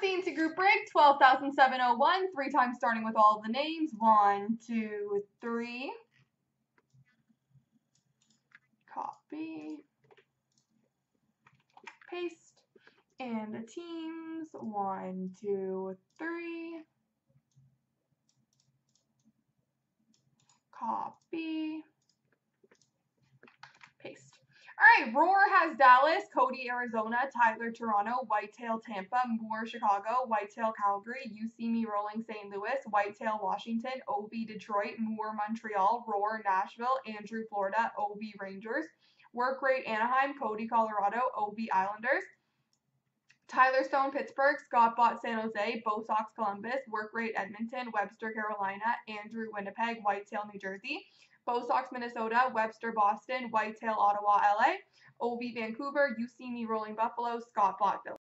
to group break 12,701, three times starting with all the names. One, two, three. Copy. Paste. And the teams. One, two, three. Copy. Paste. All right, Roar has Dallas, Cody, Arizona, Tyler, Toronto, Whitetail, Tampa, Moore, Chicago, Whitetail, Calgary, You See Me Rolling, St. Louis, Whitetail, Washington, OB, Detroit, Moore, Montreal, Roar, Nashville, Andrew, Florida, OB, Rangers, Work Rate, Anaheim, Cody, Colorado, OB, Islanders, Tyler Stone, Pittsburgh, Scott Bott, San Jose, Bo Sox, Columbus, Work Rate, Edmonton, Webster, Carolina, Andrew, Winnipeg, Whitetail, New Jersey, Bo Sox, Minnesota, Webster, Boston, Whitetail, Ottawa, LA, OV, Vancouver, You See Me Rolling Buffalo, Scott Bott,